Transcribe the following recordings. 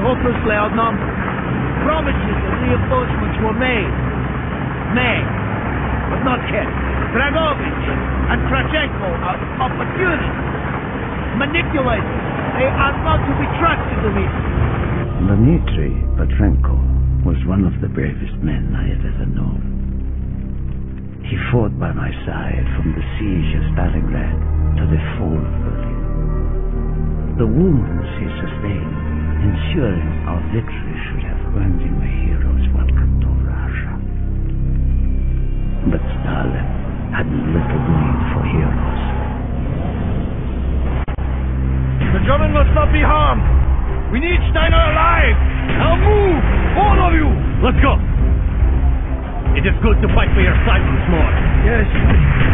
hopelessly outnumbered. Promises of reinforcements were made. Made, but not kept. Dragovich and Kravchenko are opportunists. Manipulators. They are not to be trusted, Dmitri. Dmitri Petrenko was one of the bravest men I have ever known. He fought by my side from the siege of Stalingrad to the fall of Berlin. The wounds he sustained, ensuring our victory should have earned him a hero's welcome to Russia. But Stalin had little need for heroes. The German must not be harmed. We need Steiner alive. Now move, all of you. Let's go. It is good to fight for your side once more. Yes.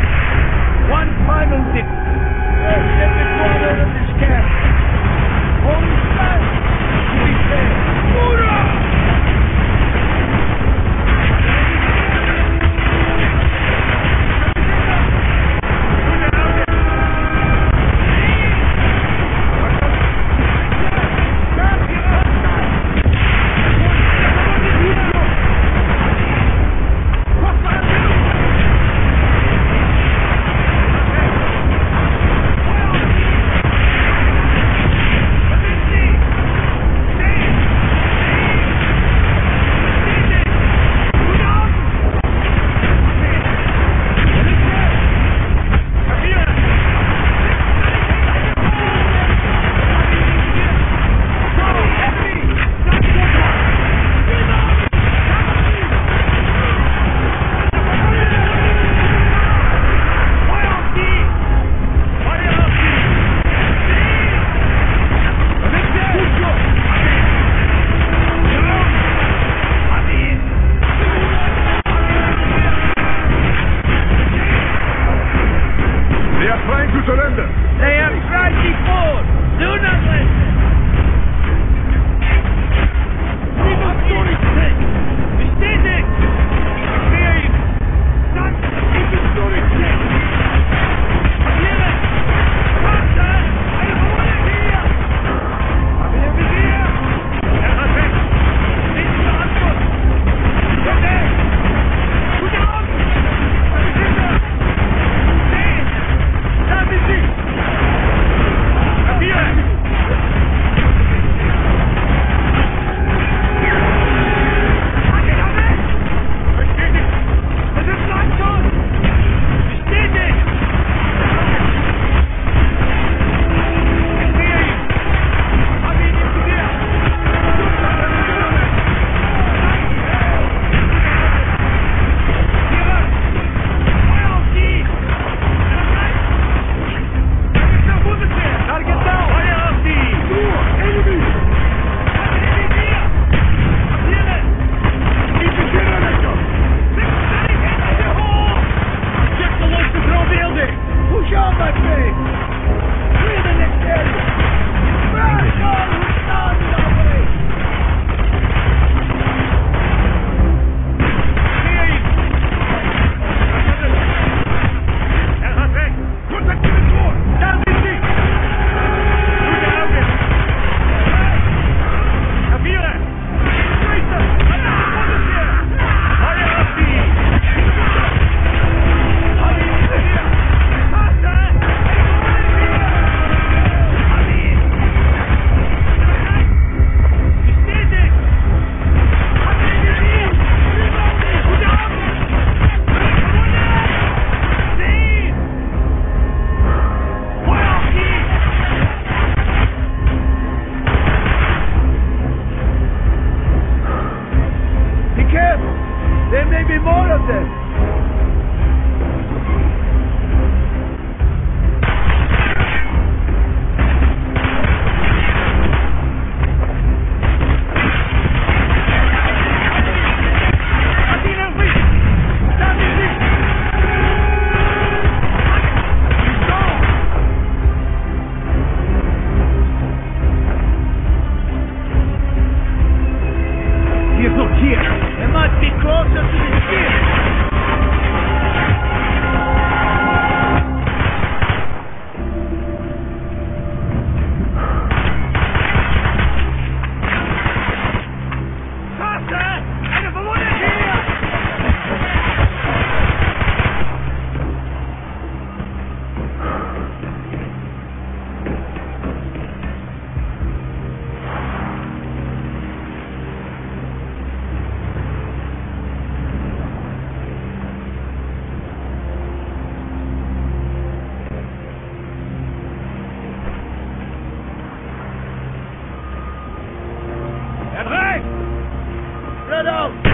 Spread out!